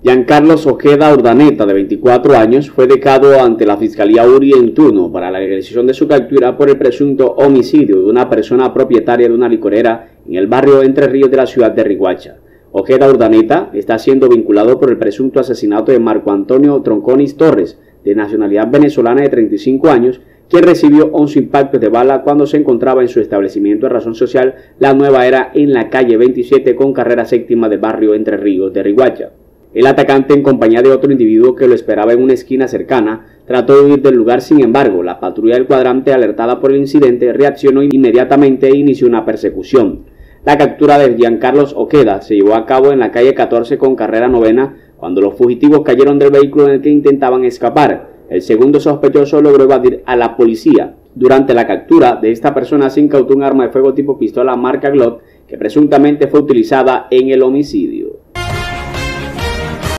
Giancarlos Ojeda Urdaneta, de 24 años, fue decado ante la Fiscalía URI en turno para la realización de su captura por el presunto homicidio de una persona propietaria de una licorera en el barrio Entre Ríos de la ciudad de Riguacha. Ojeda Urdaneta está siendo vinculado por el presunto asesinato de Marco Antonio Tronconis Torres, de nacionalidad venezolana de 35 años, quien recibió 11 impactos de bala cuando se encontraba en su establecimiento de razón social La Nueva Era en la calle 27 con carrera séptima del barrio Entre Ríos de Riguacha. El atacante, en compañía de otro individuo que lo esperaba en una esquina cercana, trató de huir del lugar, sin embargo, la patrulla del cuadrante, alertada por el incidente, reaccionó inmediatamente e inició una persecución. La captura de Giancarlos Oqueda se llevó a cabo en la calle 14 con carrera novena, cuando los fugitivos cayeron del vehículo en el que intentaban escapar. El segundo sospechoso logró evadir a la policía. Durante la captura de esta persona se incautó un arma de fuego tipo pistola marca Glock que presuntamente fue utilizada en el homicidio.